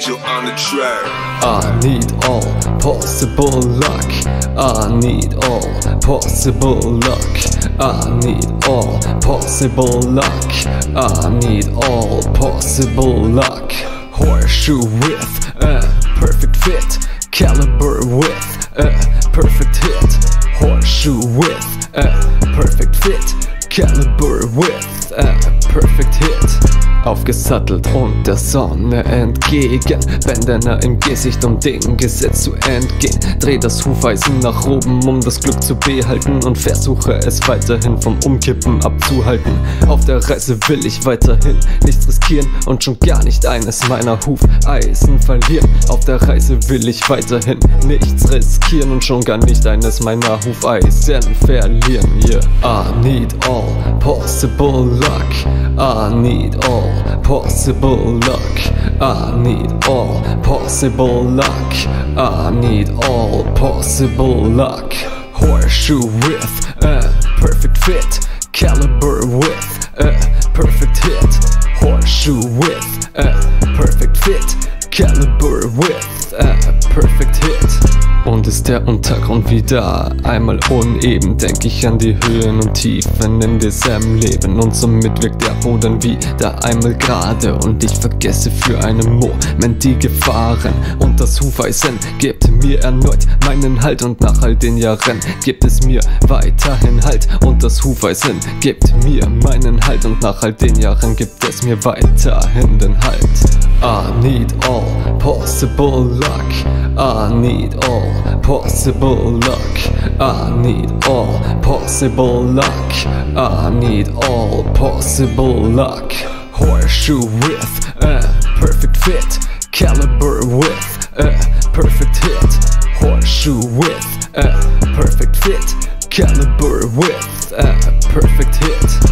on the track. I need all possible luck. I need all possible luck. I need all possible luck. I need all possible luck. Horseshoe with a perfect fit. Caliber with a perfect hit. Horseshoe with a perfect fit. Caliber with a perfect hit. Aufgesattelt und der Sonne entgegen. Bandana im Gesicht, um dem Gesetz zu entgehen. Dreh das Hufeisen nach oben, um das Glück zu behalten. Und versuche es weiterhin vom Umkippen abzuhalten. Auf der Reise will ich weiterhin nichts riskieren und schon gar nicht eines meiner Hufeisen verlieren. Auf der Reise will ich weiterhin nichts riskieren und schon gar nicht eines meiner Hufeisen verlieren. Yeah, I need all possible luck. I need all possible luck. I need all possible luck. I need all possible luck. Horseshoe with a perfect fit. Caliber with a perfect hit. Horseshoe with a perfect fit. Caliber with hit. Und ist der Untergrund wieder einmal uneben, denk ich an die Höhen und Tiefen in diesem Leben. Und somit wirkt der Boden wieder einmal gerade. Und ich vergesse für einen Moment die Gefahren. Und das Hufeisen gibt mir erneut meinen Halt. Und nach all den Jahren gibt es mir weiterhin Halt. Und das Hufeisen gibt mir meinen Halt. Und nach all den Jahren gibt es mir weiterhin den Halt. I need all possible luck. I need all possible luck. I need all possible luck. I need all possible luck. Horseshoe with a perfect fit. Caliber with a perfect hit. Horseshoe with a perfect fit. Caliber with a perfect hit.